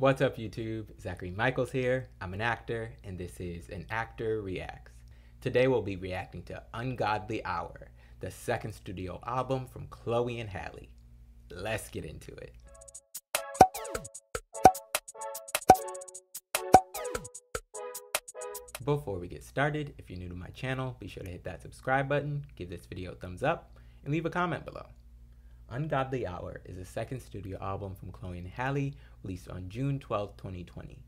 What's up, YouTube? Zachary Michaels here. I'm an actor, and this is An Actor Reacts. Today we'll be reacting to Ungodly Hour, the second studio album from Chloe and Halle. Let's get into it. Before we get started, if you're new to my channel, be sure to hit that subscribe button, give this video a thumbs up, and leave a comment below. Ungodly Hour is a second studio album from Chloe and Halle, released on June 12, 2020.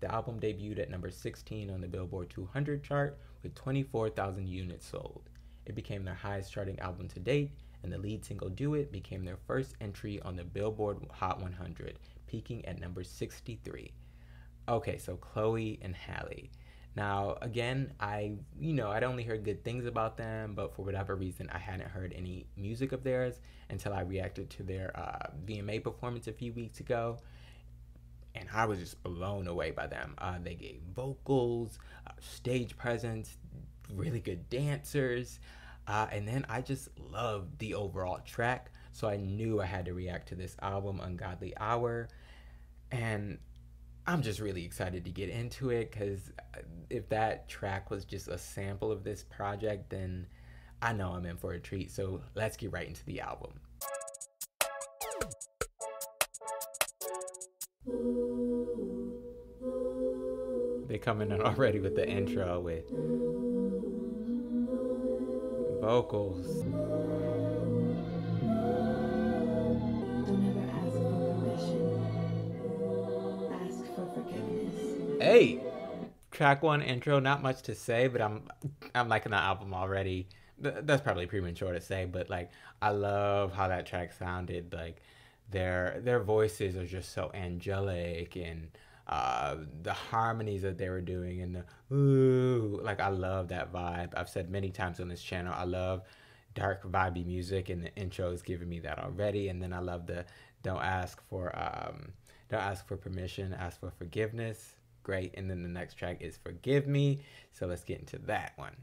The album debuted at number 16 on the Billboard 200 chart with 24,000 units sold. It became their highest charting album to date, and the lead single Do It became their first entry on the Billboard Hot 100, peaking at number 63. Okay, so Chloe and Halle. Now, again, I, you know, I'd only heard good things about them, but for whatever reason, I hadn't heard any music of theirs until I reacted to their uh, VMA performance a few weeks ago. And I was just blown away by them. Uh, they gave vocals, uh, stage presence, really good dancers. Uh, and then I just loved the overall track. So I knew I had to react to this album, Ungodly Hour. And I'm just really excited to get into it because uh, if that track was just a sample of this project, then I know I'm in for a treat. So let's get right into the album. They come in already with the intro with vocals. Hey, track one intro. Not much to say, but I'm I'm liking the album already. That's probably premature to say, but like I love how that track sounded. Like their their voices are just so angelic and uh, the harmonies that they were doing and the ooh, like I love that vibe. I've said many times on this channel, I love dark vibey music, and the intro is giving me that already. And then I love the don't ask for um, don't ask for permission, ask for forgiveness great. And then the next track is Forgive Me. So let's get into that one.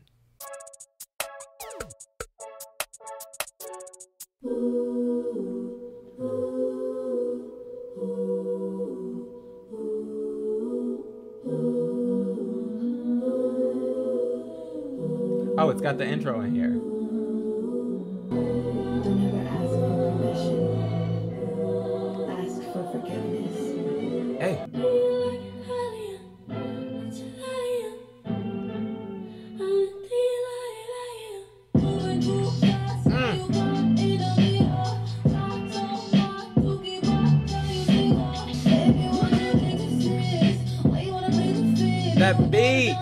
Oh, it's got the intro in here. That beat.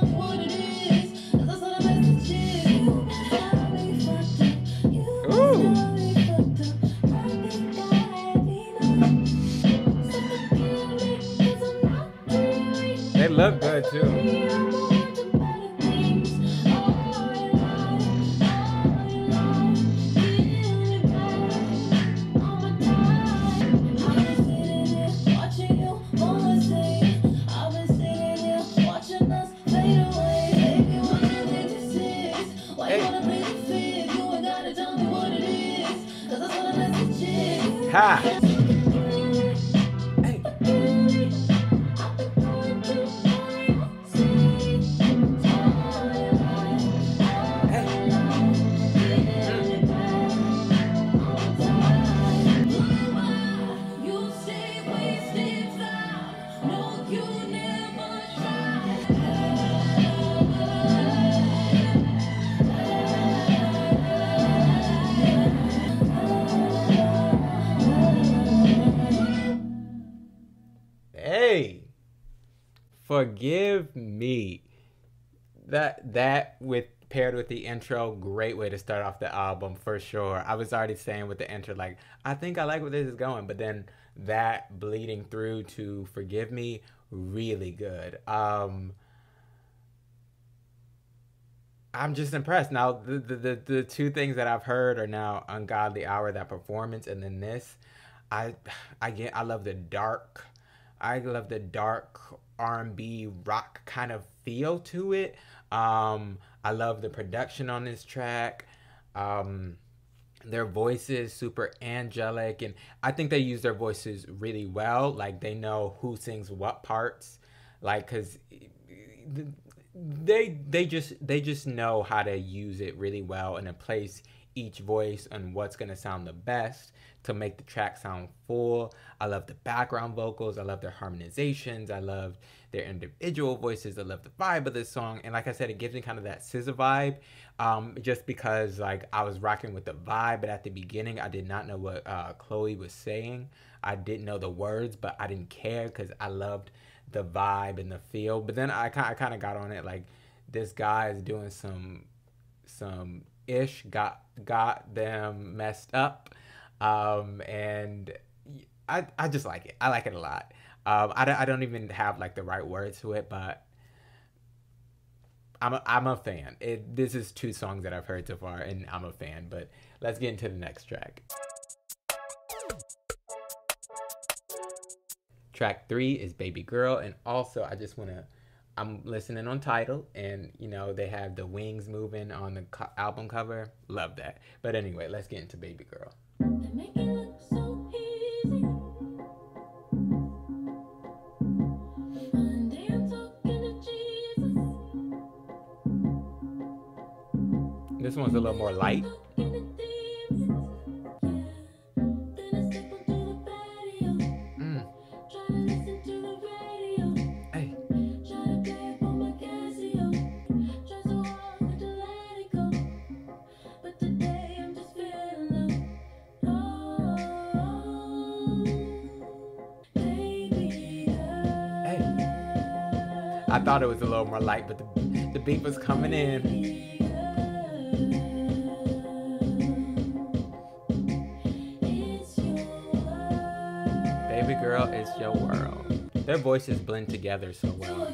Ooh. They look good too. Ha! Forgive me. That that with paired with the intro, great way to start off the album for sure. I was already saying with the intro, like, I think I like where this is going, but then that bleeding through to Forgive Me, really good. Um I'm just impressed. Now the, the the the two things that I've heard are now Ungodly Hour, that performance, and then this. I I get I love the dark I love the dark R&B rock kind of feel to it. Um, I love the production on this track. Um, their voices super angelic and i think they use their voices really well like they know who sings what parts like because they they just they just know how to use it really well and to place each voice and what's going to sound the best to make the track sound full. I love the background vocals. I love their harmonizations. I love their individual voices. I love the vibe of this song. And like I said, it gives me kind of that SZA vibe um, just because like I was rocking with the vibe. But at the beginning, I did not know what uh, Chloe was saying. I didn't know the words, but I didn't care because I loved the vibe and the feel. But then I, I kind of got on it like this guy is doing some some ish got got them messed up um, and I, I just like it i like it a lot um, I, don't, I don't even have like the right words to it but I'm a, I'm a fan it, this is two songs that i've heard so far and i'm a fan but let's get into the next track track three is baby girl and also i just want to I'm listening on Tidal, and you know they have the wings moving on the co- album cover. Love that. But anyway, let's get into Baby Girl. This one's a little more light. I thought it was a little more light, but the, the beat was coming in. Baby girl, it's your world. Their voices blend together so well.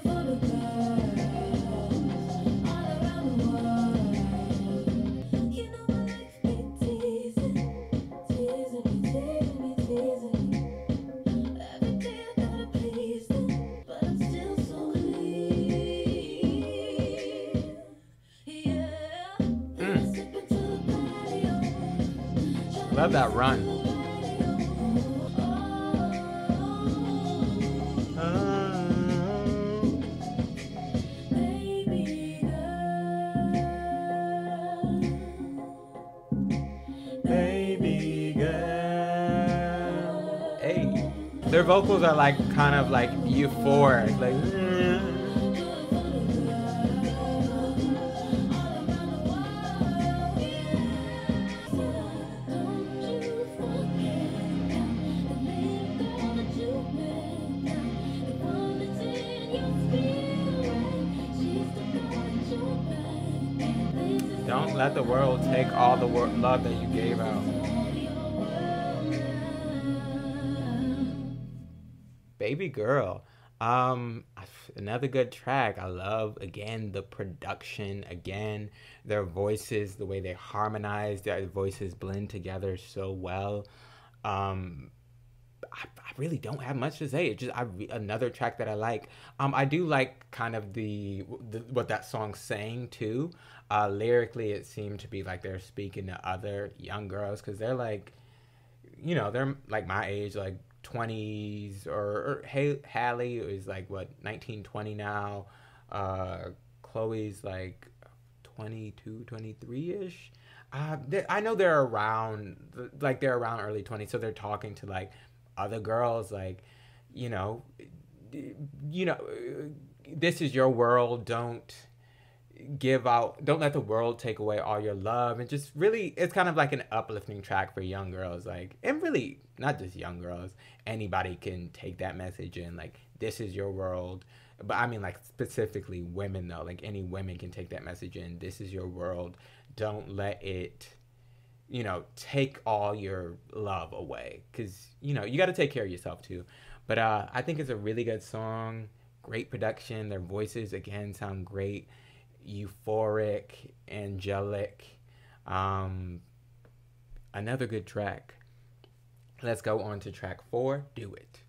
Their vocals are like kind of like euphoric, like Don't let the world take all the wor- love that you gave out. Baby girl. Um another good track. I love again the production, again their voices, the way they harmonize, their voices blend together so well. Um I, I, really don't have much to say. It's just I, another track that I like. Um, I do like kind of the, the what that song's saying too. Uh, lyrically, it seemed to be like they're speaking to other young girls because they're like, you know, they're like my age, like twenties or, or Halle is like what nineteen twenty now. Uh, Chloe's like 22, 23 ish. Uh, I know they're around, like they're around early 20s, so they're talking to like other girls like you know you know this is your world don't give out don't let the world take away all your love and just really it's kind of like an uplifting track for young girls like and really not just young girls anybody can take that message and like this is your world but i mean like specifically women though like any women can take that message in this is your world don't let it you know, take all your love away because you know you got to take care of yourself too. But uh, I think it's a really good song, great production. Their voices again sound great, euphoric, angelic. Um, another good track. Let's go on to track four. Do it.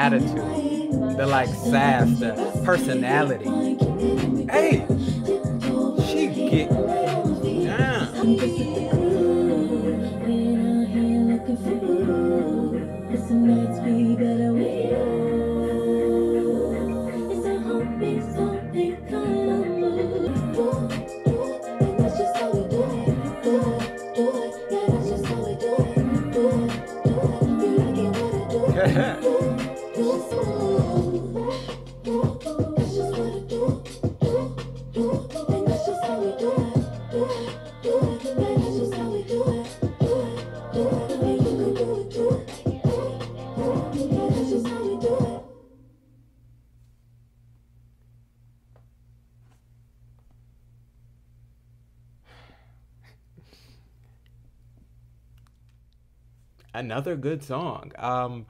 Attitude, the like sass, the personality. Hey, she get down. another good song. Um,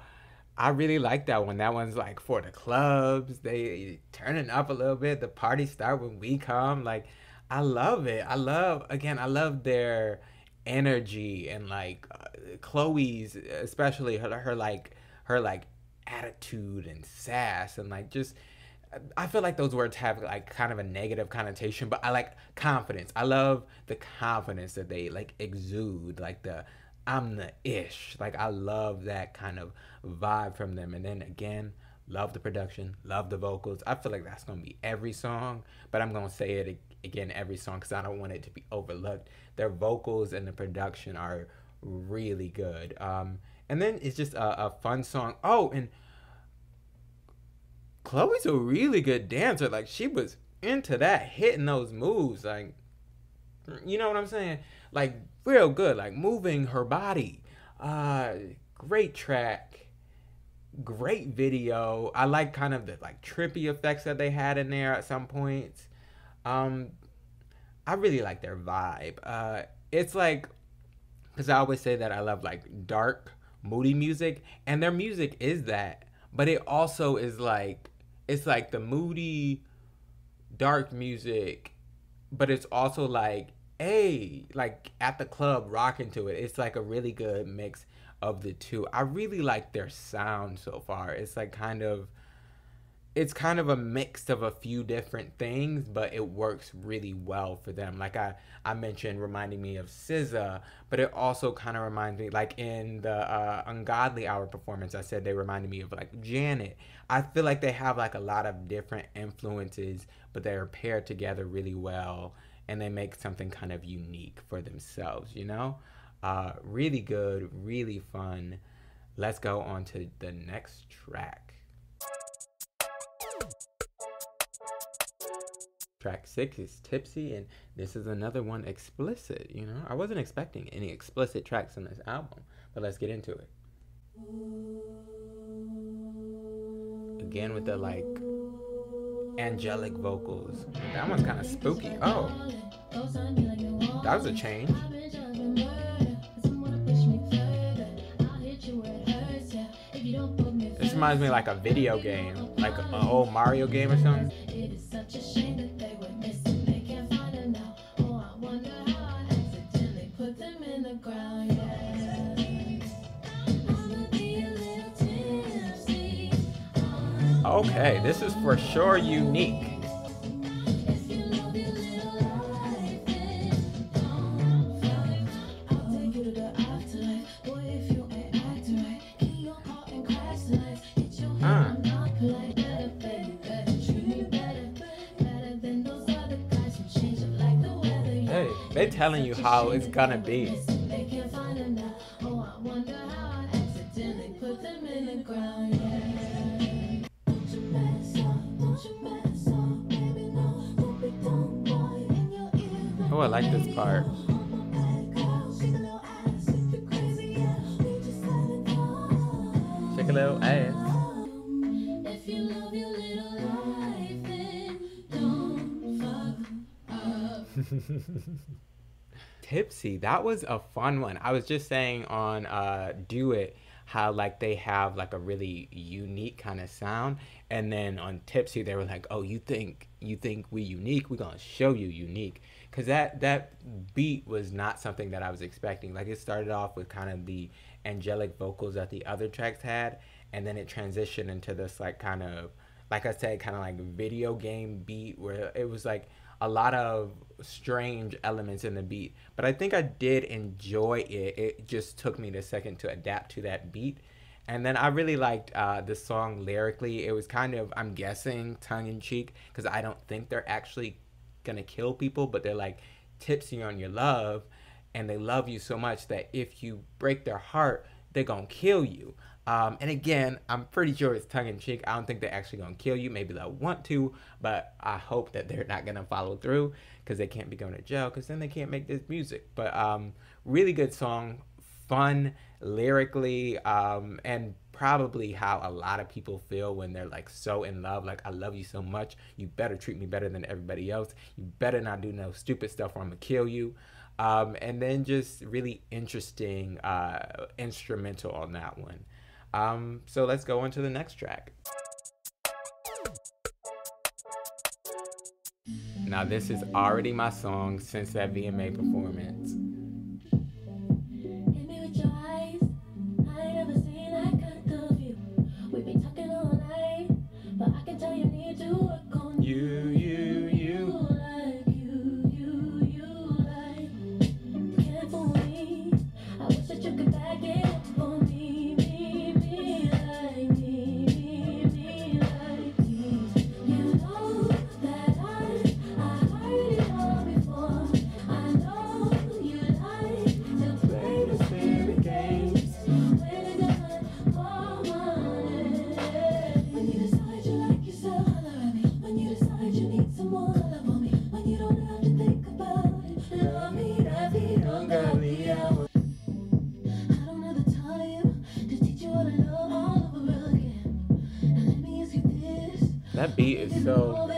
I really like that one. That one's like for the clubs. They turning up a little bit. The party start when we come. Like, I love it. I love again. I love their energy and like uh, Chloe's, especially her, her like her like attitude and sass and like just. I feel like those words have like kind of a negative connotation, but I like confidence. I love the confidence that they like exude, like the I'm the ish. Like I love that kind of vibe from them. And then again, love the production, love the vocals. I feel like that's gonna be every song, but I'm gonna say it again every song because I don't want it to be overlooked. Their vocals and the production are really good. Um, and then it's just a, a fun song. Oh, and Chloe's a really good dancer. Like she was into that, hitting those moves. Like, you know what I'm saying? Like real good, like moving her body. Uh, great track, great video. I like kind of the like trippy effects that they had in there at some points. Um, I really like their vibe. Uh, it's like, because I always say that I love like dark, moody music, and their music is that, but it also is like, it's like the moody, dark music, but it's also like hey, like at the club rocking to it. It's like a really good mix of the two. I really like their sound so far. It's like kind of it's kind of a mix of a few different things, but it works really well for them. Like I, I mentioned, reminding me of SZA, but it also kind of reminds me, like in the uh, Ungodly Hour performance, I said they reminded me of like Janet. I feel like they have like a lot of different influences, but they're paired together really well and they make something kind of unique for themselves, you know? Uh, really good, really fun. Let's go on to the next track. Track six is Tipsy, and this is another one explicit, you know? I wasn't expecting any explicit tracks on this album, but let's get into it. Again with the like angelic vocals. That one's kind of spooky. Oh, that was a change. This reminds me like a video game, like an old oh, Mario game or something. Okay, this is for sure unique. Hey, they telling you how it's gonna be. Oh, I like this part. a little ass. Tipsy, that was a fun one. I was just saying on uh, Do It how like they have like a really unique kind of sound and then on tipsy they were like oh you think you think we unique we're gonna show you unique because that that beat was not something that i was expecting like it started off with kind of the angelic vocals that the other tracks had and then it transitioned into this like kind of like i said kind of like video game beat where it was like a lot of strange elements in the beat, but I think I did enjoy it. It just took me a second to adapt to that beat. And then I really liked uh, the song lyrically. It was kind of, I'm guessing, tongue in cheek, because I don't think they're actually gonna kill people, but they're like tipsy on your love, and they love you so much that if you break their heart, they're gonna kill you. Um, and again, I'm pretty sure it's tongue in cheek. I don't think they're actually gonna kill you. Maybe they'll want to, but I hope that they're not gonna follow through because they can't be going to jail because then they can't make this music. But um, really good song, fun lyrically, um, and probably how a lot of people feel when they're like so in love. Like, I love you so much. You better treat me better than everybody else. You better not do no stupid stuff or I'm gonna kill you. Um, and then just really interesting uh, instrumental on that one. Um, so let's go on to the next track. Now, this is already my song since that VMA performance. So.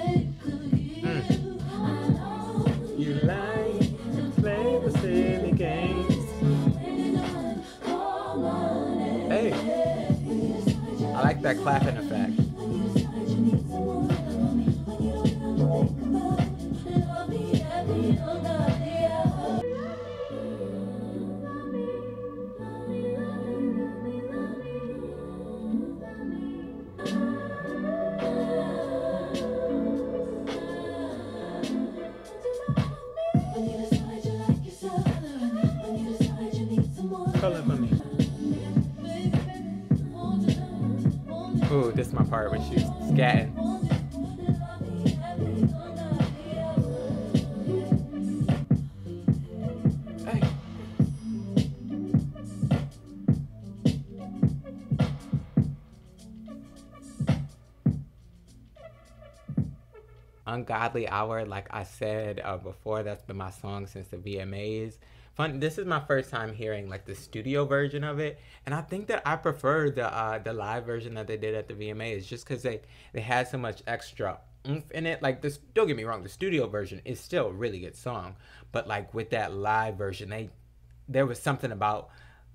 Ungodly Hour, like I said uh, before, that's been my song since the VMAs fun. This is my first time hearing like the studio version of it, and I think that I prefer the uh, the live version that they did at the VMAs, just because they they had so much extra oomph in it. Like this, don't get me wrong, the studio version is still a really good song, but like with that live version, they there was something about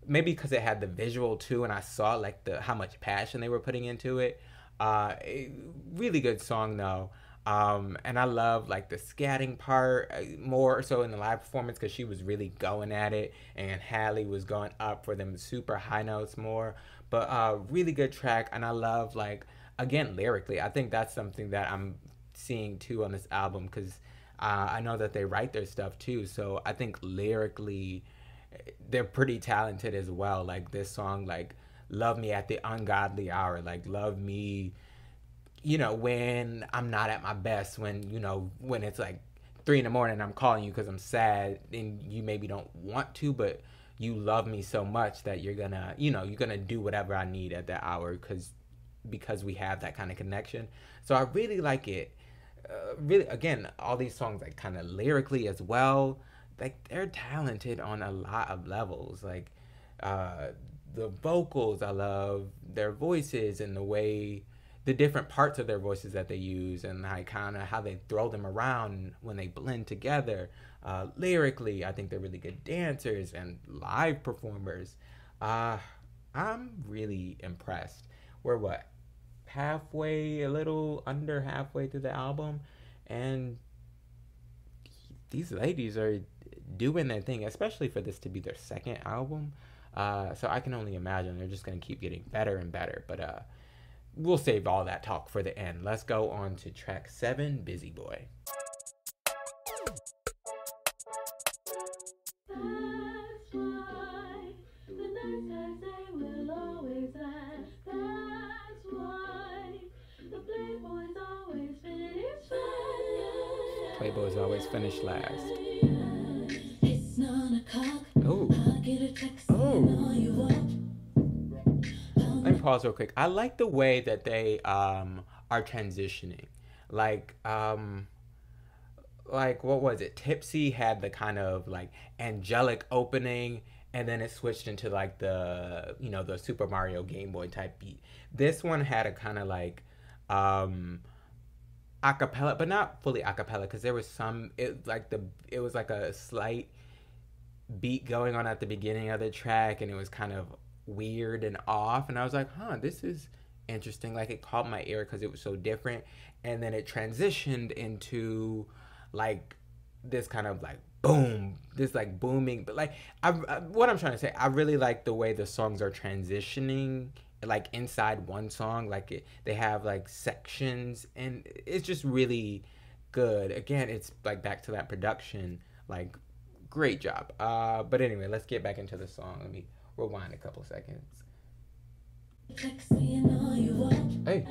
maybe because it had the visual too, and I saw like the how much passion they were putting into it. Uh, really good song though. Um, and I love like the scatting part uh, more so in the live performance because she was really going at it, and Halle was going up for them super high notes more. But uh, really good track, and I love like again lyrically. I think that's something that I'm seeing too on this album because uh, I know that they write their stuff too. So I think lyrically, they're pretty talented as well. Like this song, like "Love Me at the Ungodly Hour," like "Love Me." You know, when I'm not at my best, when, you know, when it's like three in the morning, I'm calling you because I'm sad and you maybe don't want to, but you love me so much that you're gonna, you know, you're gonna do whatever I need at that hour because because we have that kind of connection. So I really like it. Uh, really, again, all these songs like kind of lyrically as well. Like they're talented on a lot of levels. Like uh, the vocals. I love their voices and the way the different parts of their voices that they use and I kind of how they throw them around when they blend together. Uh, lyrically, I think they're really good dancers and live performers. Uh, I'm really impressed. We're what halfway, a little under halfway through the album, and these ladies are doing their thing, especially for this to be their second album. Uh, so I can only imagine they're just gonna keep getting better and better. But uh, we'll save all that talk for the end. Let's go on to track seven, Busy Boy. Playboys always finish last. Oh. Oh. Pause real quick. I like the way that they um, are transitioning. Like, um, like what was it? Tipsy had the kind of like angelic opening, and then it switched into like the you know the Super Mario Game Boy type beat. This one had a kind of like um acapella, but not fully acapella because there was some it like the it was like a slight beat going on at the beginning of the track and it was kind of weird and off and I was like, "Huh, this is interesting." Like it caught my ear cuz it was so different and then it transitioned into like this kind of like boom, this like booming, but like I, I what I'm trying to say, I really like the way the songs are transitioning like inside one song like it, they have like sections and it's just really good. Again it's like back to that production like great job. Uh but anyway let's get back into the song. Let me rewind a couple seconds. Hey.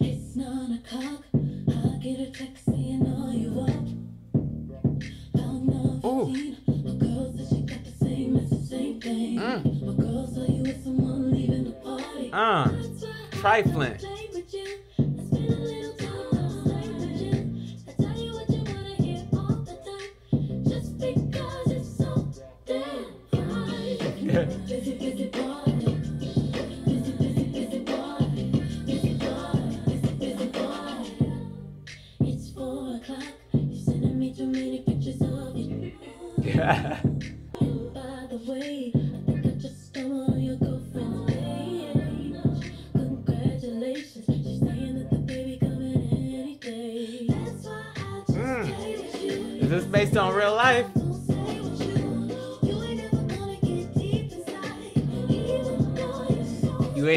It's nine o'clock i get a taxi and all you want. Ooh. Mm. Uh, trifling.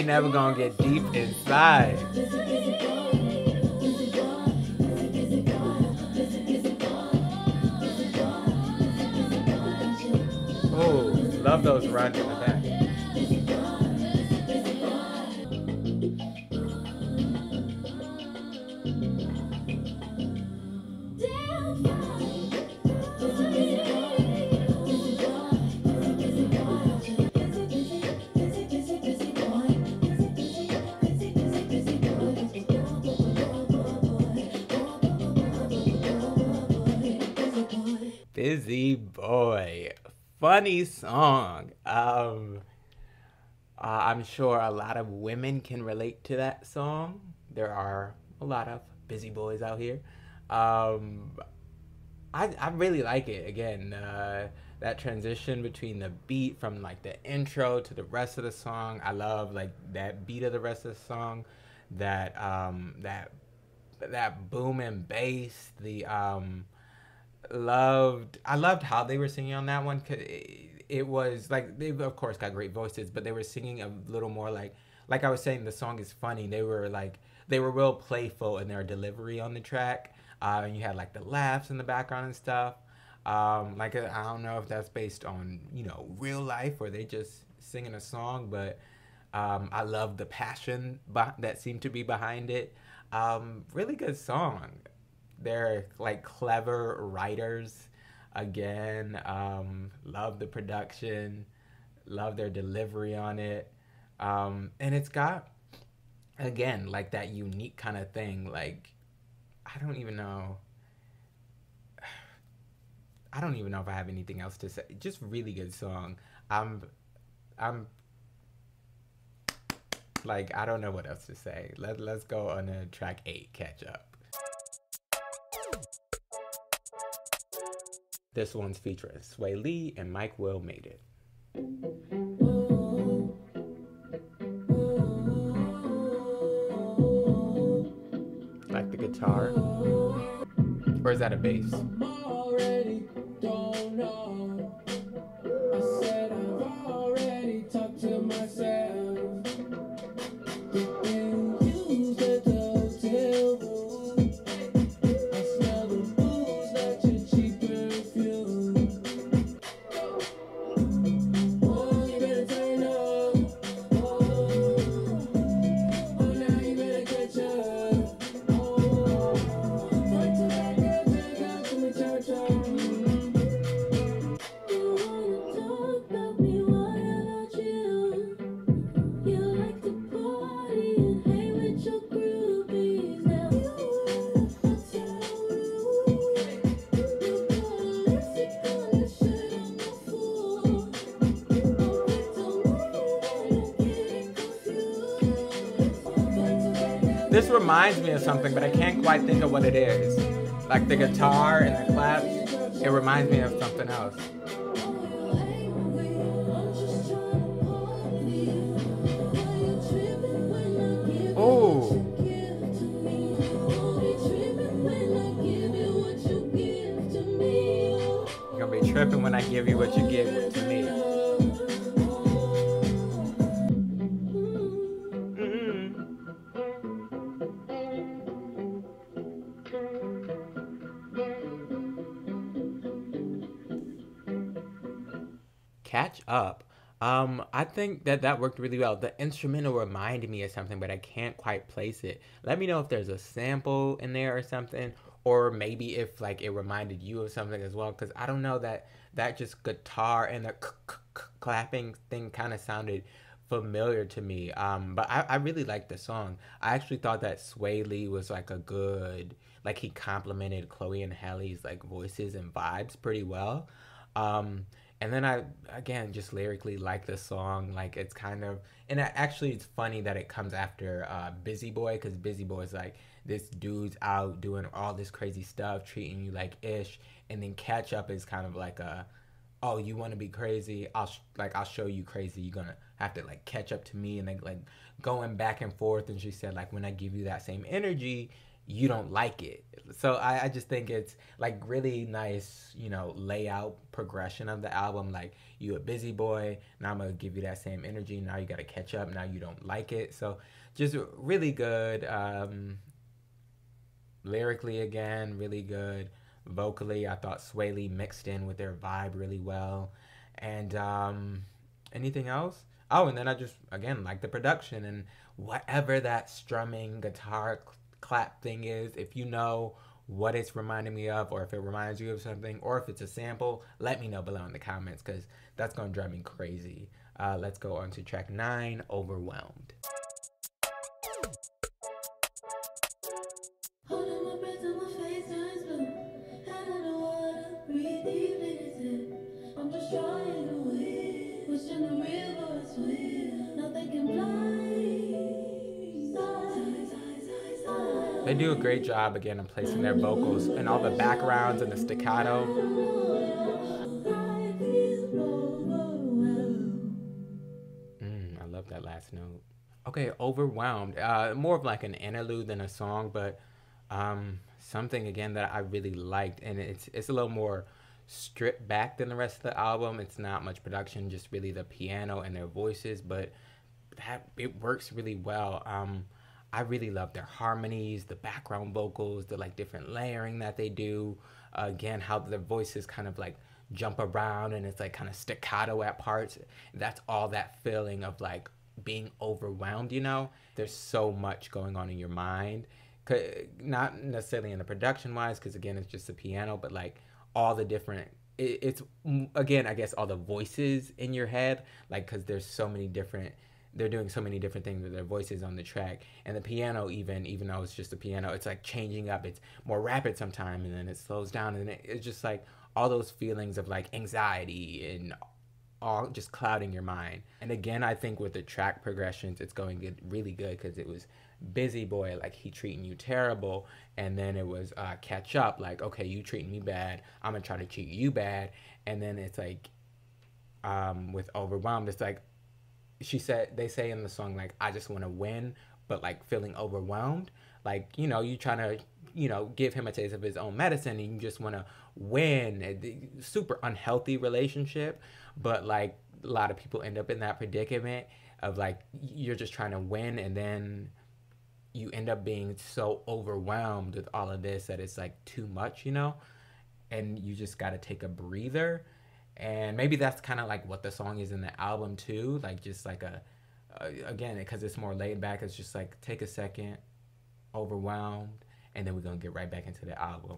Ain't never gonna get deep inside. Oh, love those runs Funny song. Um, uh, I'm sure a lot of women can relate to that song. There are a lot of busy boys out here. Um, I, I really like it. Again, uh, that transition between the beat from like the intro to the rest of the song. I love like that beat of the rest of the song. That um, that that boom and bass. The um, loved I loved how they were singing on that one cuz it, was like they've of course got great voices but they were singing a little more like like I was saying the song is funny. They were like they were real playful in their delivery on the track. Uh, and you had like the laughs in the background and stuff. Um, like I don't know if that's based on you know real life or they just singing a song but um, I love the passion that seemed to be behind it. Um, really good song they're like clever writers. Again, um, love the production, love their delivery on it, um, and it's got again like that unique kind of thing. Like I don't even know. I don't even know if I have anything else to say. Just really good song. I'm I'm like I don't know what else to say. Let let's go on a track eight, catch up. This one's featuring Swae Lee and Mike Will made it. Like the guitar. Or is that a bass? Reminds me of something, but I can't quite think of what it is. Like the guitar and the claps, it reminds me of something else. Think that that worked really well. The instrumental reminded me of something, but I can't quite place it. Let me know if there's a sample in there or something, or maybe if like it reminded you of something as well. Because I don't know that that just guitar and the clapping thing kind of sounded familiar to me. Um, but I, I really liked the song. I actually thought that Swae Lee was like a good, like he complimented Chloe and Halle's like voices and vibes pretty well. Um, and then I again just lyrically like the song. Like it's kind of and actually it's funny that it comes after uh, Busy Boy because Busy Boy is like this dude's out doing all this crazy stuff, treating you like ish, and then Catch Up is kind of like a oh you want to be crazy? I'll sh- like i'll show you crazy. You're gonna have to like catch up to me. And like like going back and forth. And she said like when i give you that same energy you don't like it. So I, I just think it's like really nice, you know, layout progression of the album. Like you a busy boy, now I'm gonna give you that same energy. Now you gotta catch up. Now you don't like it. So just really good. Um, lyrically again, really good. Vocally, I thought Swae Lee mixed in with their vibe really well. And um, anything else? Oh, and then I just again like the production and whatever that strumming guitar clap thing is. If you know what it's reminding me of, or if it reminds you of something, or if it's a sample, let me know below in the comments because that's going to drive me crazy. Uh, let's go on to track nine Overwhelmed. They do a great job again in placing their vocals and all the backgrounds and the staccato. Mm, I love that last note. Okay, overwhelmed. Uh, more of like an interlude than a song, but um, something again that I really liked, and it's it's a little more stripped back than the rest of the album. It's not much production, just really the piano and their voices, but that it works really well. Um, I really love their harmonies, the background vocals, the like different layering that they do. Uh, again, how their voices kind of like jump around and it's like kind of staccato at parts. That's all that feeling of like being overwhelmed, you know? There's so much going on in your mind. Not necessarily in the production wise, because again, it's just a piano, but like all the different it's again i guess all the voices in your head like because there's so many different they're doing so many different things with their voices on the track. And the piano even even though it's just a piano it's like changing up. It's more rapid sometimes and then it slows down and it, it's just like all those feelings of like anxiety and all just clouding your mind. And again, I think with the track progressions, it's going good, really good because it was busy boy, like he treating you terrible, and then it was uh, catch up, like okay, you treating me bad, I'm gonna try to treat you bad, and then it's like, um, with overwhelmed, it's like, she said they say in the song like I just want to win, but like feeling overwhelmed, like you know you trying to you know give him a taste of his own medicine, and you just want to win, A super unhealthy relationship, but like a lot of people end up in that predicament of like you're just trying to win and then you end up being so overwhelmed with all of this that it's like too much, you know? And you just got to take a breather. And maybe that's kind of like what the song is in the album too, like just like a again, because it's more laid back, it's just like take a second, overwhelmed, and then we're to get right back into the album.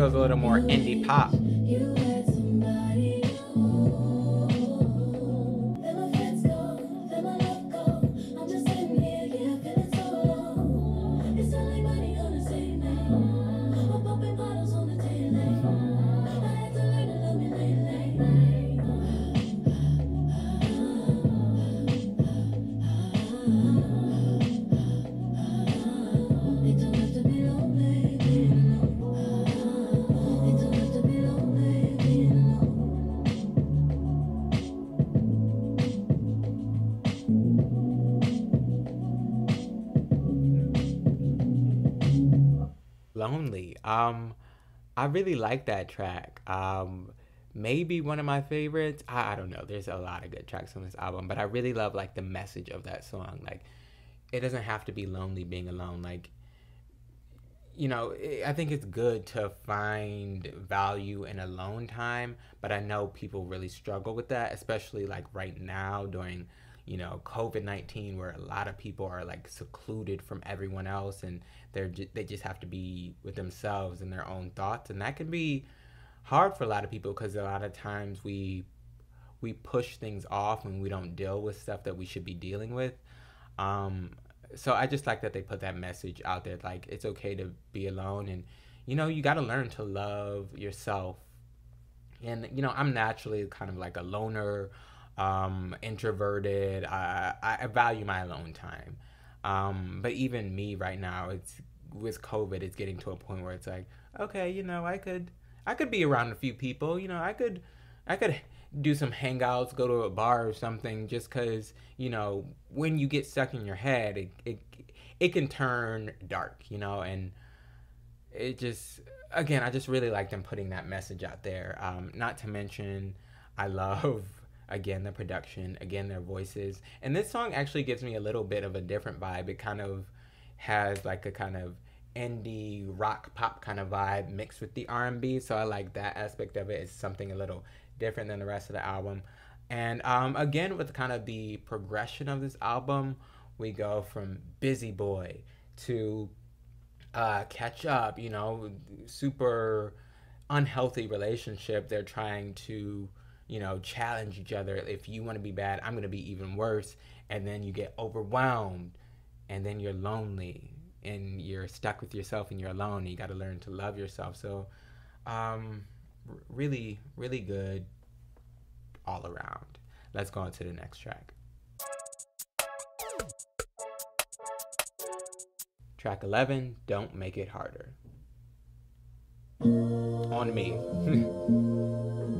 Feels a little more indie pop. Um, I really like that track. Um, maybe one of my favorites. I, I don't know. There's a lot of good tracks on this album, but I really love like the message of that song. Like, it doesn't have to be lonely being alone. Like, you know, I think it's good to find value in alone time, but I know people really struggle with that, especially like right now during you know COVID nineteen, where a lot of people are like secluded from everyone else, and they're ju- they just have to be with themselves and their own thoughts, and that can be hard for a lot of people because a lot of times we we push things off and we don't deal with stuff that we should be dealing with. Um, so I just like that they put that message out there, like it's okay to be alone, and you know you got to learn to love yourself. And you know I'm naturally kind of like a loner um, introverted. I, I value my alone time. Um, but even me right now, it's with COVID, it's getting to a point where it's like, okay, you know, I could, I could be around a few people. You know, I could, I could do some hangouts, go to a bar or something, just because you know when you get stuck in your head, it it it can turn dark, you know, and it just again, I just really like them putting that message out there. Um, not to mention, I love again the production again their voices. And this song actually gives me a little bit of a different vibe. It kind of has like a kind of indie rock pop kind of vibe mixed with the r&b so i like that aspect of it. It's something a little different than the rest of the album. And um, again with kind of the progression of this album we go from busy boy to uh, catch up you know super unhealthy relationship. They're trying to you know, challenge each other. If you want to be bad, I'm going to be even worse. And then you get overwhelmed and then you're lonely and you're stuck with yourself and you're alone. And you got to learn to love yourself. So, um, really, really good all around. Let's go on to the next track. Track 11, Don't Make It Harder. On me.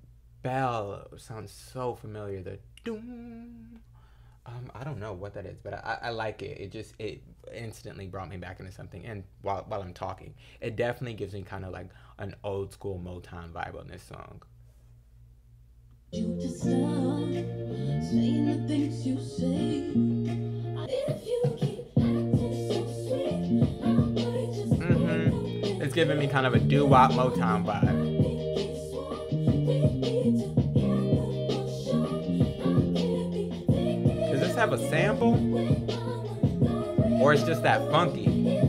bell sounds so familiar. The doom. Um, I don't know what that is, but I, I like it. It just it instantly brought me back into something. And while while I'm talking, it definitely gives me kind of like an old school Motown vibe on this song. You just stop saying the things you say. If you keep acting so sweet, mm-hmm. It's giving me kind of a doo wop Motown vibe. Have a sample? Or it's just that funky? You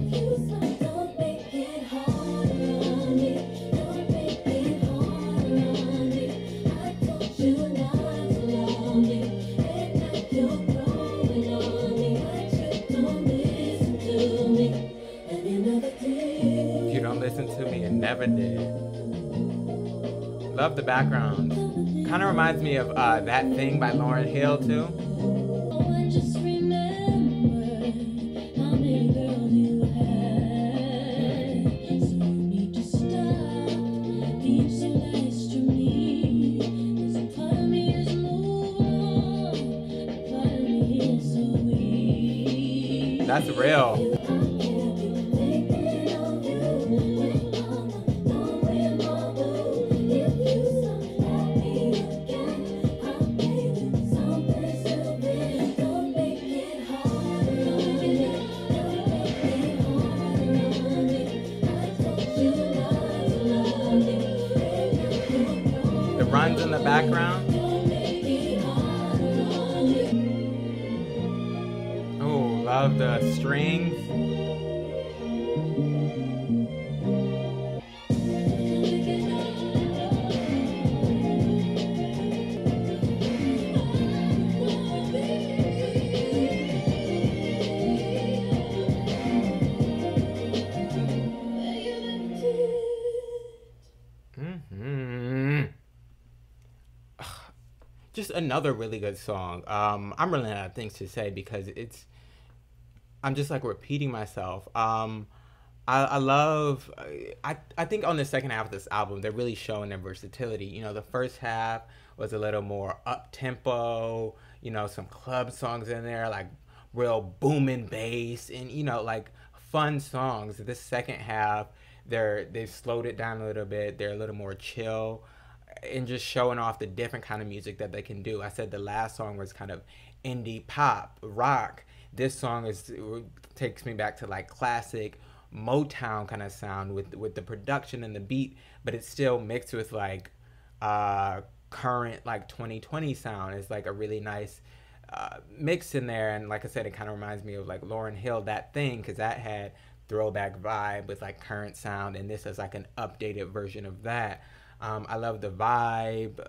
don't listen to me and never did. Love the background. Kind of reminds me of uh, that thing by Lauryn Hill too. Just another really good song. Um, I'm running out of things to say because it's I'm just like repeating myself. Um, I, I love. I I think on the second half of this album, they're really showing their versatility. You know, the first half was a little more up tempo. You know, some club songs in there, like real booming bass, and you know, like fun songs. This second half, they're they've slowed it down a little bit. They're a little more chill, and just showing off the different kind of music that they can do. I said the last song was kind of indie pop rock this song is takes me back to like classic Motown kind of sound with with the production and the beat, but it's still mixed with like uh, current like 2020 sound. It's like a really nice uh, mix in there, and like I said, it kind of reminds me of like Lauryn Hill that thing because that had throwback vibe with like current sound, and this is like an updated version of that. Um, I love the vibe,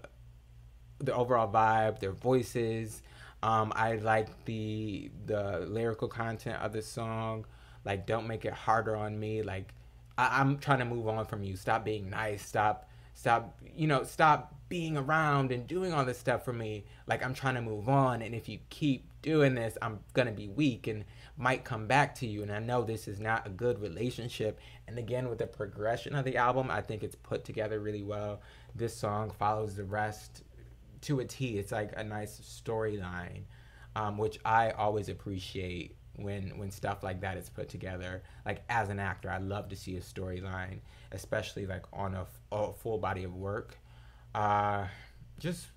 the overall vibe, their voices. Um, I like the the lyrical content of the song. Like, don't make it harder on me. Like, I, I'm trying to move on from you. Stop being nice. Stop, stop. You know, stop being around and doing all this stuff for me. Like, I'm trying to move on. And if you keep doing this, I'm gonna be weak and might come back to you. And I know this is not a good relationship. And again, with the progression of the album, I think it's put together really well. This song follows the rest to a T. It's like a nice storyline, um, which I always appreciate when when stuff like that is put together. Like as an actor, I love to see a storyline, especially like on a, full body of work. Uh, just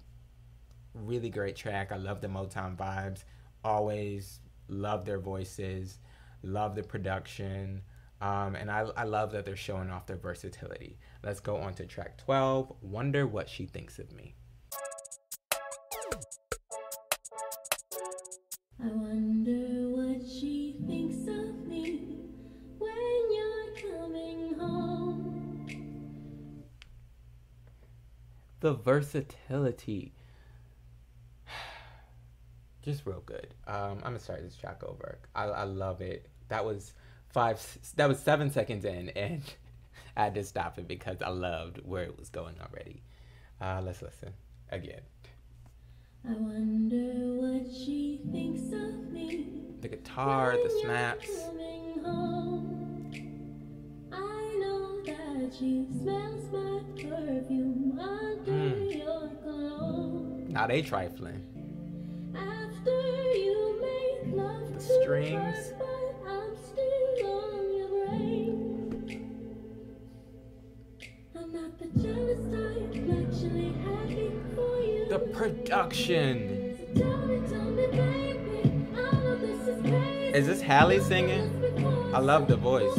really great track. I love the Motown vibes. Always love their voices. Love the production. Um, and I, I love that they're showing off their versatility. Let's go on to track 12 Wonder What She Thinks of Me. I wonder what she thinks of me when you're coming home. The versatility. Just real good. Um, I'm gonna start this track over. I, I love it. That was five. That was seven seconds in, and I had to stop it because I loved where it was going already. Uh, let's listen again. I wonder what she thinks of me. The guitar, the snaps. I know that she smells my perfume under your cologne. Now they trifling. I'm not the jealous type, I'm actually happy for you. The production. So tell me, tell me, baby, I know this is this Halle singing? I love the voice.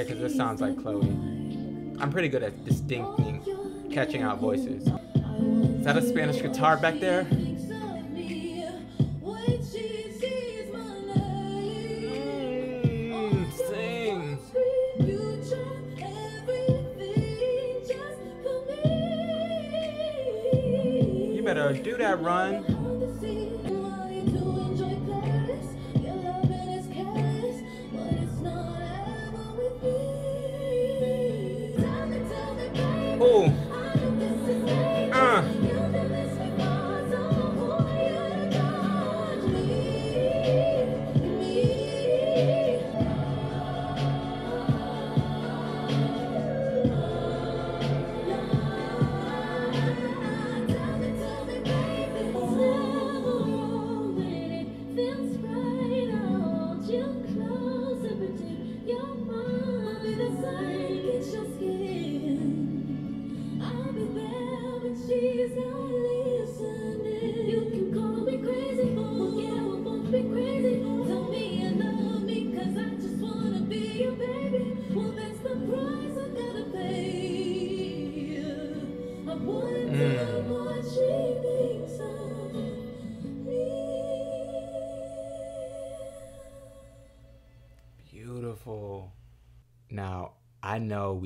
Yeah, 'cause this sounds like Chloe. I'm pretty good at distincting, catching out voices. Is that a Spanish guitar back there? Mm, sing. You better do that run.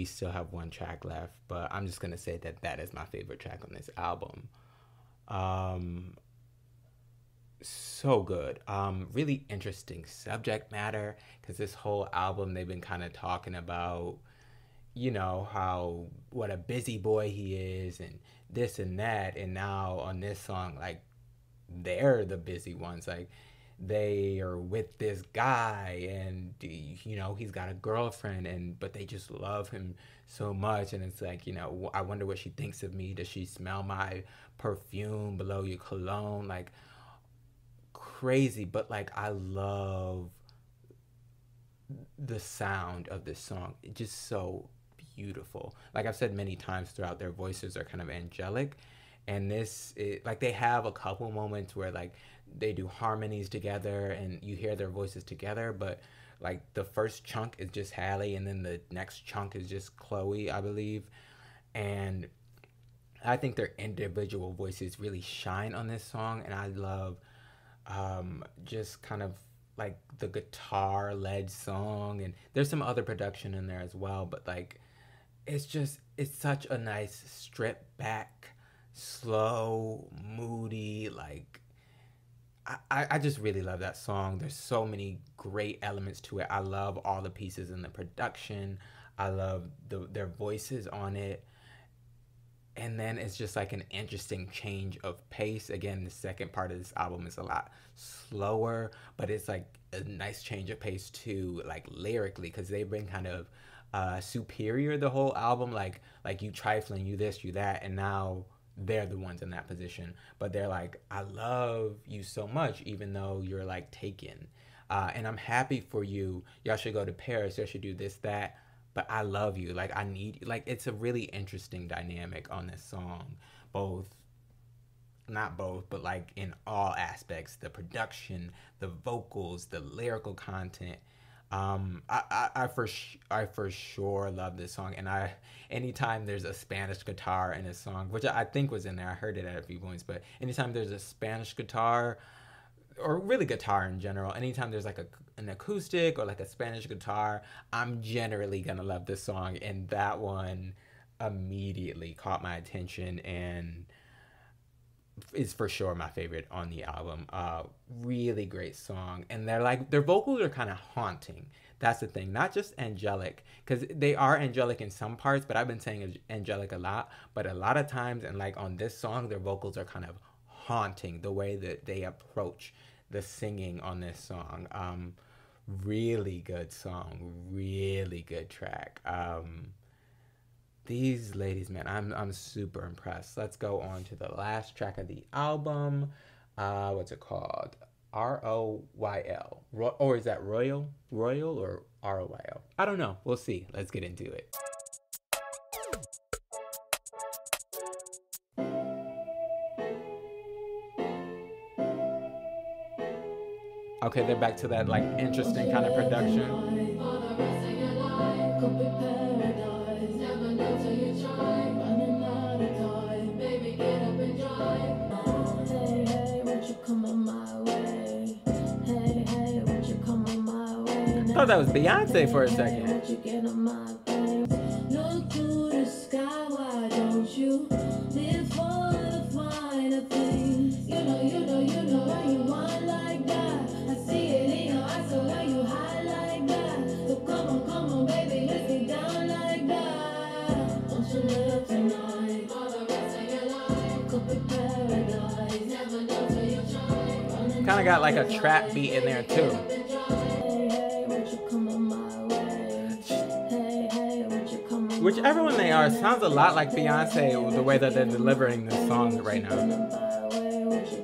We still have one track left, but I'm just to say that that is my favorite track on this album. Um so good. Um really interesting subject matter cuz this whole album they've been kind of talking about you know how what a busy boy he is and this and that and now on this song like they're the busy ones like they are with this guy and you know he's got a girlfriend and but they just love him so much. And it's like you know i wonder what she thinks of me. Does she smell my perfume below your cologne? Like crazy. But like i love the sound of this song. It's just so beautiful. Like i've said many times throughout their voices are kind of angelic. And this it, like they have a couple moments where like they do harmonies together and you hear their voices together but like the first chunk is just Halle and then the next chunk is just Chloe I believe. And I think their individual voices really shine on this song and I love um, just kind of like the guitar led song and there's some other production in there as well but like it's just it's such a nice strip back slow moody like I, I just really love that song. There's so many great elements to it. I love all the pieces in the production. I love the their voices on it. And then it's just like an interesting change of pace. Again the second part of this album is a lot slower but it's like a nice change of pace too like lyrically because they've been kind of uh superior the whole album. Like like you trifling you this you that and now they're the ones in that position but they're like i love you so much even though you're like taken uh, and i'm happy for you y'all should go to paris y'all should do this that but I love you. Like I need you. Like it's a really interesting dynamic on this song. Both not both, but like in all aspects, the production, the vocals, the lyrical content. Um, I, I, I for I for sure love this song, and I anytime there's a Spanish guitar in a song, which I think was in there, I heard it at a few points, but anytime there's a Spanish guitar, or really guitar in general anytime there's like a, an acoustic or like a spanish guitar i'm generally gonna love this song and that one immediately caught my attention and is for sure my favorite on the album uh really great song and they're like their vocals are kind of haunting That's the thing. Not just angelic, because they are angelic in some parts, but I've been saying angelic a lot. But a lot of times, and like on this song, their vocals are kind of haunting the way that they approach the singing on this song. Um, really good song, really good track. Um, these ladies, man, I'm I'm super impressed. Let's go on to the last track of the album. Uh, what's it called? R O Y L. Or is that Royal? Royal or R O Y L? I don't know. We'll see. Let's get into it. Okay, they're back to that like interesting kind of production. Be paradise, never know till you try. Kind of got like a trap beat in there too. Whichever one they are sounds a lot like Beyonce, the way that they're delivering this song right now.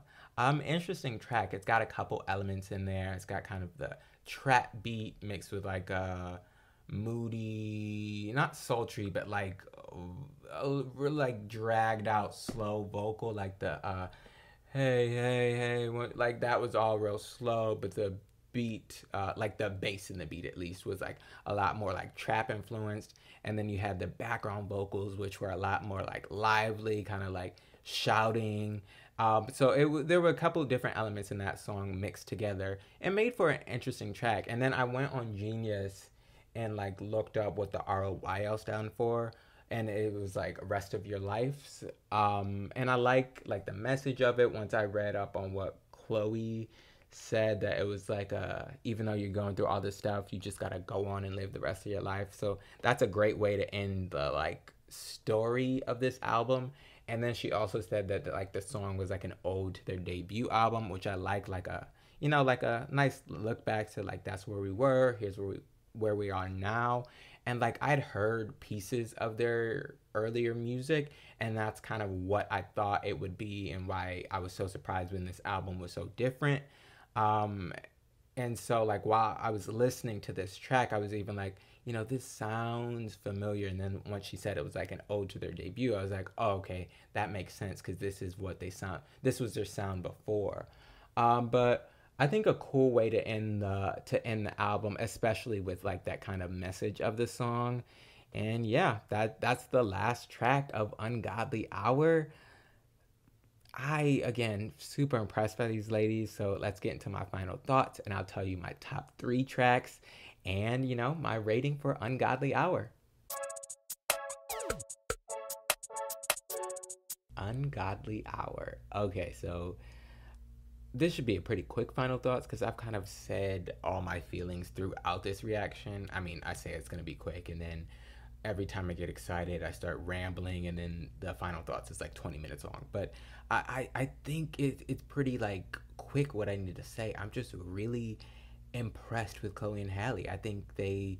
Um, interesting track. It's got a couple elements in there. It's got kind of the trap beat mixed with like a moody, not sultry, but like really like dragged out slow vocal, like the uh, hey hey hey, like that was all real slow, but the beat, uh, like the bass in the beat at least, was like a lot more like trap influenced. And then you had the background vocals, which were a lot more like lively, kind of like shouting. Um, so it there were a couple of different elements in that song mixed together and made for an interesting track. And then I went on Genius and like looked up what the ROYL stand for and it was like rest of your lives um and i like like the message of it once i read up on what chloe said that it was like uh even though you're going through all this stuff you just gotta go on and live the rest of your life. So that's a great way to end the like story of this album and then she also said that like the song was like an ode to their debut album which i like like a you know like a nice look back to like that's where we were here's where we where we are now. And like i'd heard pieces of their earlier music and that's kind of what i thought it would be and why i was so surprised when this album was so different. Um and so like while i was listening to this track i was even like you know this sounds familiar and then once she said it was like an ode to their debut i was like oh okay that makes sense because this is what they sound this was their sound before um but I think a cool way to end the to end the album, especially with like that kind of message of the song. And yeah, that that's the last track of Ungodly Hour. I again super impressed by these ladies, so let's get into my final thoughts and I'll tell you my top 3 tracks and you know, my rating for Ungodly Hour. Ungodly Hour. Okay, so this should be a pretty quick final thoughts because I've kind of said all my feelings throughout this reaction. I mean, I say it's gonna be quick, and then every time I get excited, I start rambling, and then the final thoughts is like 20 minutes long. But I, I, I think it, it's pretty like quick what I need to say. I'm just really impressed with Chloe and Halle. I think they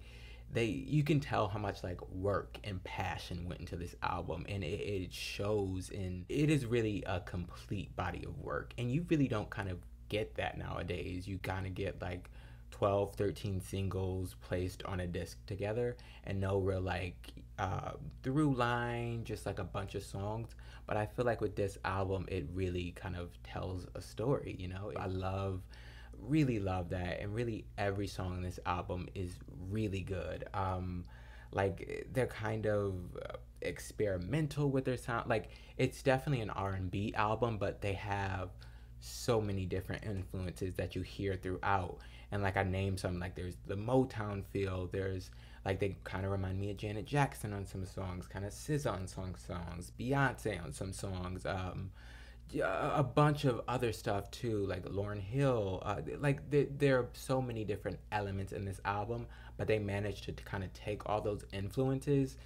they you can tell how much like work and passion went into this album and it, it shows and it is really a complete body of work and you really don't kind of get that nowadays. You kind of get like 12 13 singles placed on a disc together and no real like uh, through line just like a bunch of songs. But i feel like with this album it really kind of tells a story you know? I love really love that and really every song in this album is really good. Um like they're kind of uh, experimental with their sound like it's definitely an r&b album but they have so many different influences that you hear throughout. And like i named some like there's the motown feel there's like they kind of remind me of janet jackson on some songs kind of SZA on some songs beyonce on some songs um a bunch of other stuff too, like Lauryn Hill. Uh, like there, there are so many different elements in this album, but they managed to kind of take all those influences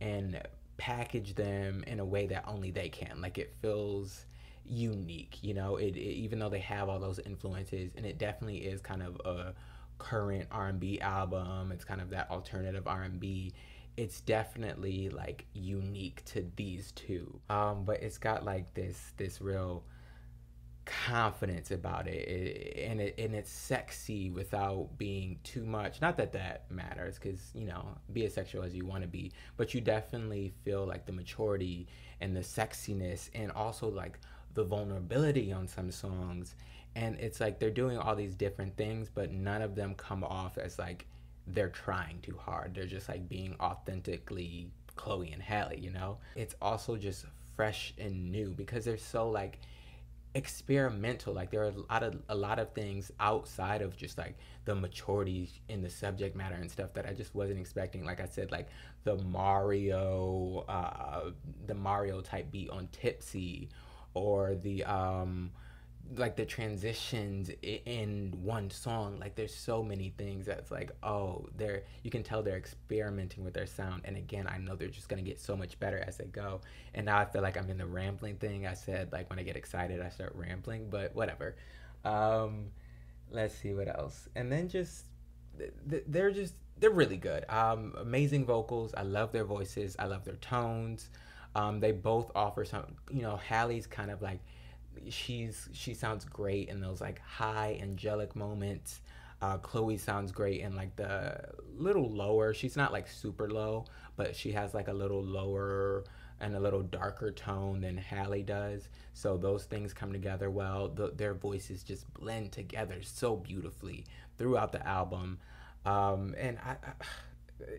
and package them in a way that only they can. Like it feels unique, you know. It, it even though they have all those influences, and it definitely is kind of a current R&B album. It's kind of that alternative R&B it's definitely like unique to these two. Um but it's got like this this real confidence about it, it and it and it's sexy without being too much. Not that that matters because you know be as sexual as you want to be but you definitely feel like the maturity and the sexiness and also like the vulnerability on some songs. And it's like they're doing all these different things but none of them come off as like they're trying too hard. They're just like being authentically Chloe and Halle, you know? It's also just fresh and new because they're so like experimental like there are a lot of a lot of things outside of just like the maturity in the subject matter and stuff that I just wasn't expecting like I said like the Mario uh the Mario type beat on Tipsy or the um like the transitions in one song like there's so many things that's like oh they're you can tell they're experimenting with their sound. And again i know they're just going to get so much better as they go. And now i feel like i'm in the rambling thing. I said like when i get excited i start rambling but whatever. Um let's see what else. And then just they're just they're really good. Um amazing vocals. I love their voices. I love their tones. Um they both offer some you know halle's kind of like she's she sounds great in those like high angelic moments. Uh, Chloe sounds great in like the little lower. She's not like super low, but she has like a little lower and a little darker tone than Halle does. So those things come together well. The, their voices just blend together so beautifully throughout the album. Um, and I, I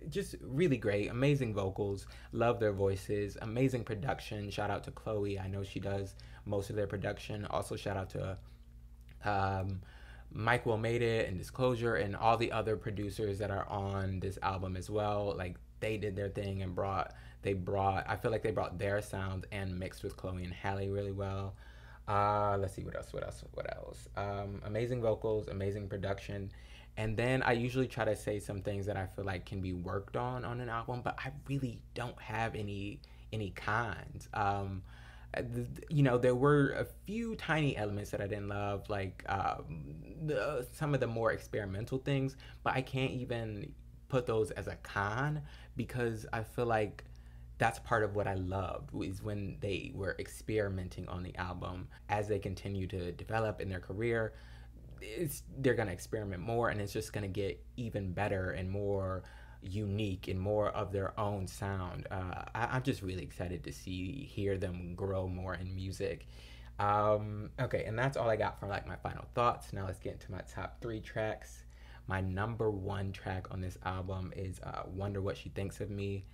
just really great, amazing vocals. Love their voices, amazing production. Shout out to Chloe. I know she does most of their production. Also, shout out to um, Mike Will Made It and Disclosure and all the other producers that are on this album as well. Like they did their thing and brought they brought I feel like they brought their sound and mixed with Chloe and Halle really well. Uh, let's see what else, what else, what else. Um, amazing vocals, amazing production, and then I usually try to say some things that I feel like can be worked on on an album, but I really don't have any any cons. Um, you know, there were a few tiny elements that I didn't love, like um, the, some of the more experimental things, but I can't even put those as a con because I feel like that's part of what I loved is when they were experimenting on the album as they continue to develop in their career. It's they're gonna experiment more, and it's just gonna get even better and more unique and more of their own sound. Uh, I, am just really excited to see hear them grow more in music. Um, okay, and that's all I got for like my final thoughts. Now let's get into my top three tracks. My number one track on this album is uh, "Wonder What She Thinks of Me."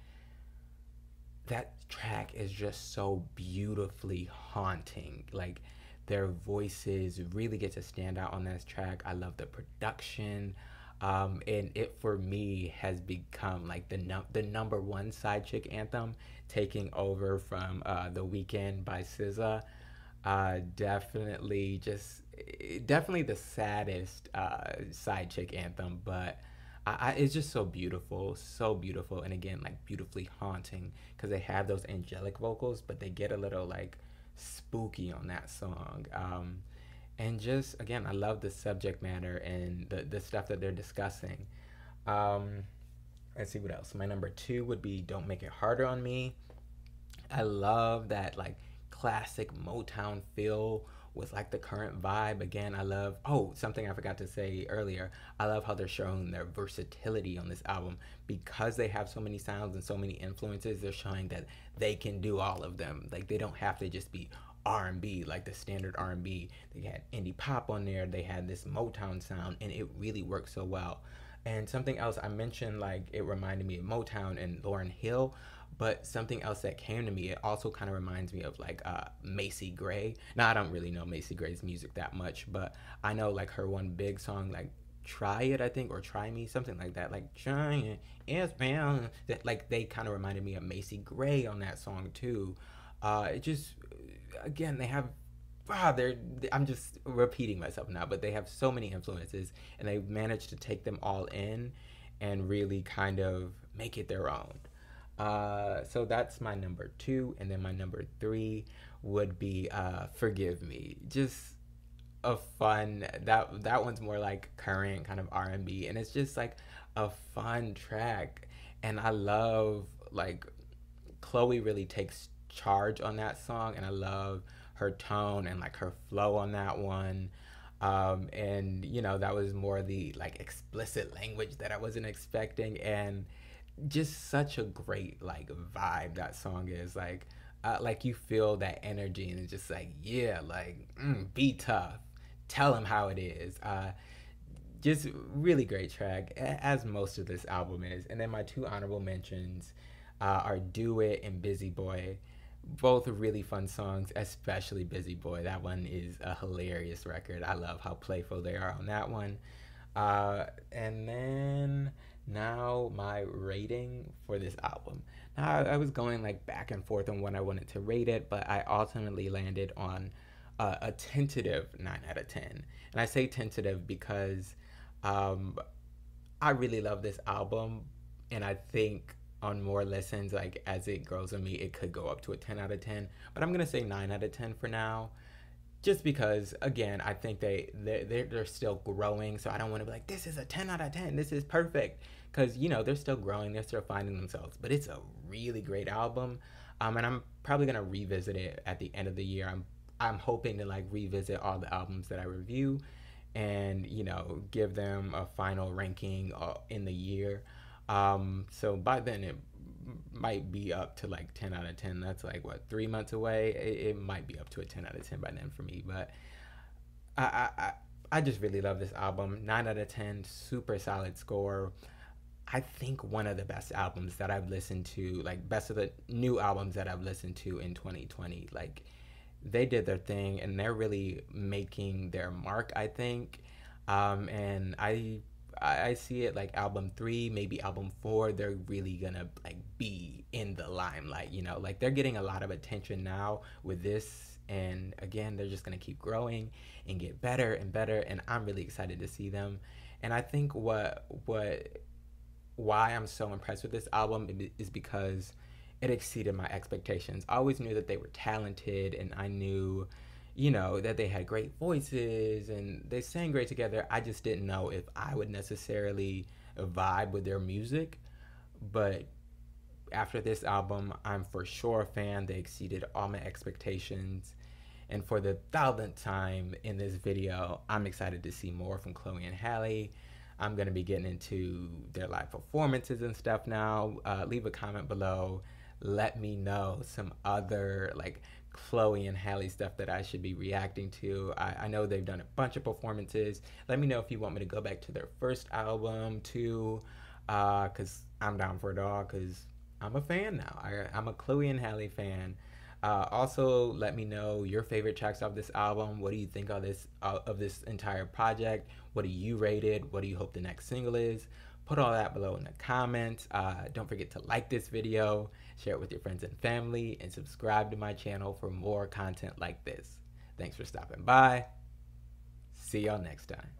That track is just so beautifully haunting. Like their voices really get to stand out on this track. I love the production. Um, and it for me has become like the num- the number one side chick anthem, taking over from uh, the Weekend" by SZA. Uh, definitely, just definitely the saddest uh, side chick anthem, but I, I, it's just so beautiful, so beautiful, and again like beautifully haunting because they have those angelic vocals, but they get a little like spooky on that song. Um, and just again i love the subject matter and the, the stuff that they're discussing um, let's see what else. My number two would be Don't Make It Harder on Me. I love that like classic Motown feel with like the current vibe. Again, I love oh, something I forgot to say earlier. I love how they're showing their versatility on this album because they have so many sounds and so many influences, they're showing that they can do all of them. Like they don't have to just be R&B like the standard R&B. They had indie pop on there. They had this Motown sound and it really worked so well. And something else I mentioned like it reminded me of Motown and Lauryn Hill, but something else that came to me, it also kind of reminds me of like uh, Macy Gray. Now I don't really know Macy Gray's music that much, but I know like her one big song like try it i think or try me something like that like trying it's bound that like they kind of reminded me of macy gray on that song too uh it just again they have wow they're i'm just repeating myself now but they have so many influences and they managed to take them all in and really kind of make it their own. Uh, so that's my number two and then my number three would be uh, forgive me. Just a fun that that one's more like current kind of R&B and it's just like a fun track. And I love like Chloe really takes charge on that song and I love her tone and like her flow on that one um, and you know that was more the like explicit language that I wasn't expecting and just such a great like vibe that song is like uh, like you feel that energy and it's just like yeah like mm, be tough tell him how it is. Uh, just really great track, as most of this album is. And then my two honorable mentions uh, are "Do It" and "Busy Boy." Both really fun songs, especially "Busy Boy." That one is a hilarious record. I love how playful they are on that one. Uh, and then now my rating for this album. Now I, I was going like back and forth on when I wanted to rate it, but I ultimately landed on uh, a tentative 9 out of 10. And I say tentative because um, I really love this album. And I think on more listens, like as it grows on me, it could go up to a 10 out of 10. But I'm to say 9 out of 10 for now. Just because, again, I think they, they're, they're, still growing. So I don't want to be like, this is a 10 out of 10. This is perfect. Because, you know, they're still growing. They're still finding themselves. But it's a really great album. Um, and I'm probably to revisit it at the end of the year. I'm I'm hoping to like revisit all the albums that I review and you know give them a final ranking uh, in the year. Um, so by then it might be up to like 10 out of 10. That's like what three months away. It, it might be up to a 10 out of 10 by then for me. But I, I I just really love this album. Nine out of 10, super solid score. I think one of the best albums that I've listened to, like best of the new albums that I've listened to in 2020. Like they did their thing and they're really making their mark, I think. Um, and I I see it like album three, maybe album four, they're really gonna like be in the limelight, you know, like they're getting a lot of attention now with this. And again, they're just gonna keep growing and get better and better. And I'm really excited to see them. And I think what what why I'm so impressed with this album is because it exceeded my expectations. I always knew that they were talented and I knew, you know, that they had great voices and they sang great together. I just didn't know if I would necessarily vibe with their music. But after this album, I'm for sure a fan. They exceeded all my expectations. And for the thousandth time in this video, I'm excited to see more from Chloe and Halle. I'm going to be getting into their live performances and stuff now. Uh, leave a comment below let me know some other like Chloe and Halle stuff that I should be reacting to. I, I know they've done a bunch of performances. Let me know if you want me to go back to their first album too, because uh, I'm down for it all. Because I'm a fan now. I, I'm a Chloe and Halle fan. Uh, also, let me know your favorite tracks of this album. What do you think of this uh, of this entire project? What do you rate it? What do you hope the next single is? Put all that below in the comments. Uh, don't forget to like this video, share it with your friends and family, and subscribe to my channel for more content like this. Thanks for stopping by. See y'all next time.